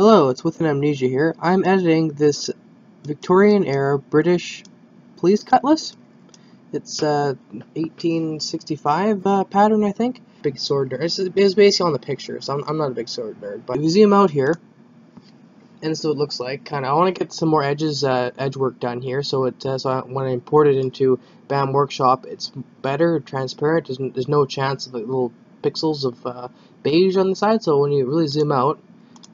Hello, it's Within Amnesia here. I'm editing this Victorian era British police cutlass. It's uh 1865 uh, pattern, I think. Big sword nerd. It's, it's basically on the picture, so I'm, I'm not a big sword nerd. But if you zoom out here, and so it looks like. Kind of, I want to get some more edges, uh, edge work done here. So it, uh, so I, when I import it into BAM Workshop, it's better, transparent. There's, there's no chance of like, little pixels of uh, beige on the side. So when you really zoom out,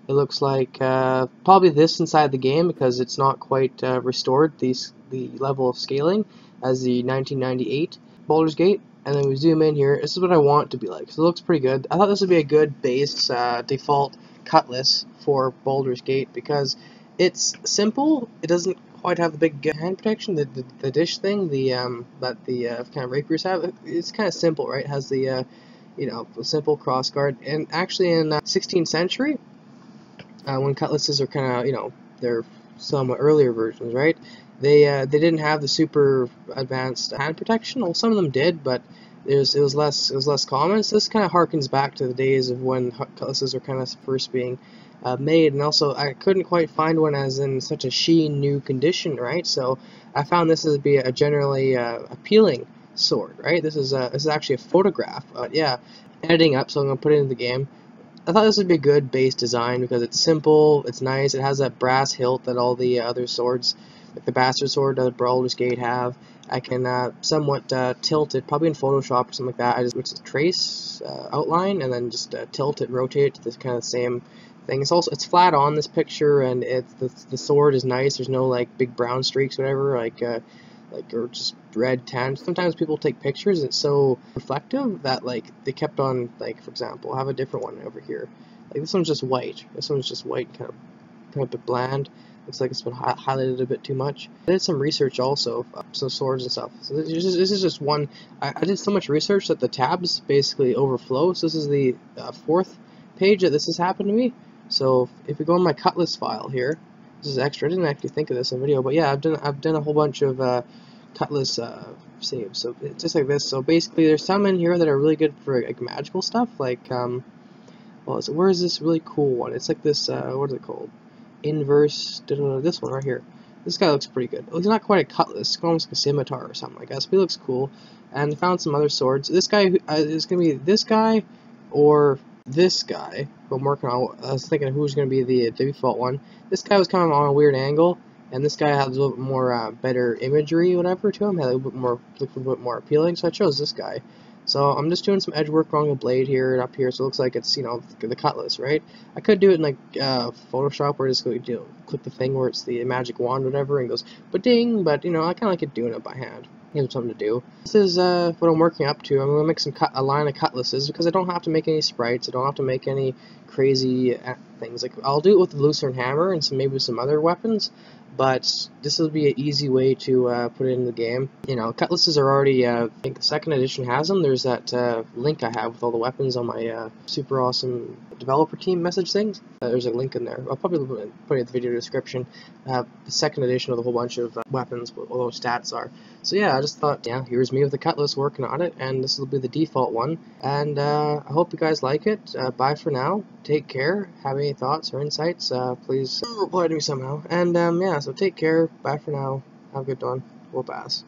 it looks like uh, probably this inside the game because it's not quite uh, restored these the level of scaling as the 1998 Baldur's Gate. And then we zoom in here. This is what I want it to be like. So it looks pretty good. I thought this would be a good base uh, default cutlass for Baldur's Gate because it's simple. It doesn't quite have the big hand protection, the, the, the dish thing, the um, that the uh, kind of rapiers have. It's kind of simple, right? It has the uh, you know simple crossguard, and actually in uh, 16th century, uh, when cutlasses are kind of, you know, they're somewhat earlier versions, right? They uh, they didn't have the super advanced hand protection. Well, some of them did, but it was it was less it was less common. So this kind of harkens back to the days of when cutlasses were kind of first being uh, made, and also I couldn't quite find one as in such a sheen new condition, right? So I found this to be a generally uh, appealing sword, right? This is a, this is actually a photograph, but yeah, editing up, so I'm gonna put it in the game. I thought this would be a good base design because it's simple, it's nice, it has that brass hilt that all the other swords, like the Bastard Sword the Baldur's Gate have. I can uh, somewhat uh, tilt it, probably in Photoshop or something like that. I just trace uh, outline and then just uh, tilt it, rotate it to this kind of same thing. It's also it's flat on this picture and it's the the sword is nice. There's no like big brown streaks, whatever. Like uh, like or just red tan. Sometimes people take pictures and it's so reflective that like they kept on like for example, I have a different one over here. Like this one's just white. This one's just white, kind of kind of a bit bland. Looks like it's been hi highlighted a bit too much. I did some research also, uh, some swords and stuff. So this is just, this is just one. I, I, did so much research that the tabs basically overflow. So this is the uh, fourth page that this has happened to me. So if we go in my cutlass file here, this is extra. I didn't actually think of this in video, but yeah, I've done I've done a whole bunch of uh, cutlass uh, saves. So it's just like this. So basically, there's some in here that are really good for like magical stuff. Like um, well, so where is this really cool one? It's like this. Uh, what is it called? Inverse. This one right here. This guy looks pretty good. He's not quite a cutlass. It's almost like a scimitar or something, like that. But he looks cool. And found some other swords. This guy uh, is gonna be this guy or this guy I'm working on, I was thinking who's going to be the default one. This guy was kind of on a weird angle, and this guy had a little bit more uh, better imagery, whatever, to him. Had a little bit more, a little bit more appealing, so I chose this guy. So I'm just doing some edge work along the blade here and up here, so it looks like it's, you know, the cutlass, right? I could do it in, like, uh, Photoshop, where just go, you know, click the thing where it's the magic wand, whatever, and goes, ba-ding, but, you know, I kind of like it doing it by hand gives something to do. This is uh, what I'm working up to. I'm going to make some cut, a line of cutlasses because I don't have to make any sprites. I don't have to make any crazy uh, things. Like I'll do it with the Lucerne hammer and some maybe some other weapons, but this will be an easy way to uh, put it in the game. You know, cutlasses are already, uh, I think the second edition has them. There's that uh, link I have with all the weapons on my uh, super awesome developer team message things. Uh, there's a link in there. I'll probably put it in the video description. Uh, the second edition with a whole bunch of weapons, what all those stats are. So yeah, I just thought, yeah, here's me with the cutlass working on it, and this will be the default one. And I hope you guys like it. bye for now. Take care. Have any thoughts or insights, please reply to me somehow. And um, yeah, so take care. Bye for now. Have a good one. We'll pass.